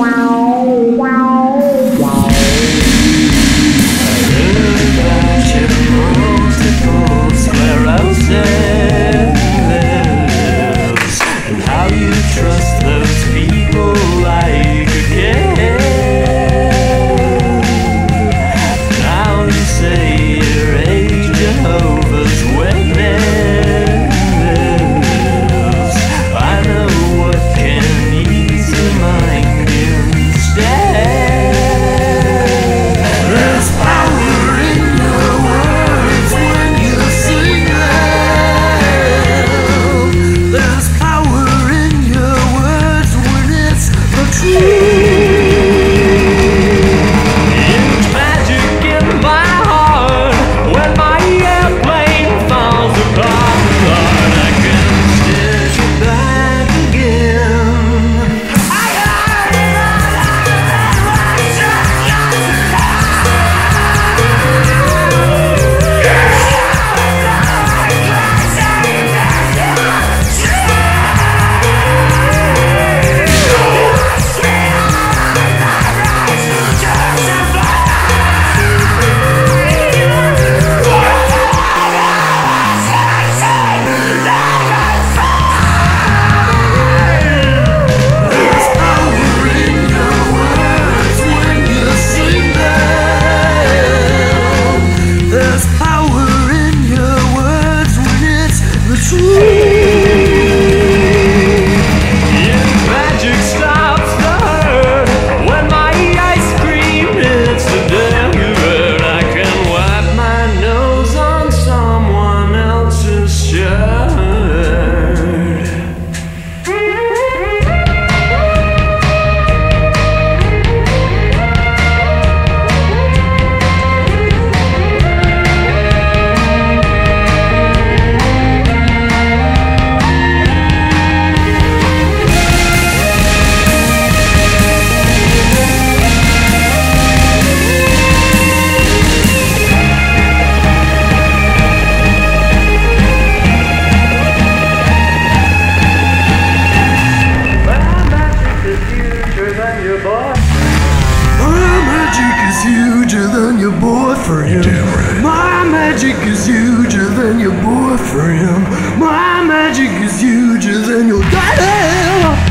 wow. Than your boy. My magic is huger than your boyfriend. My magic is huger than your boyfriend. My magic is huger than your daddy.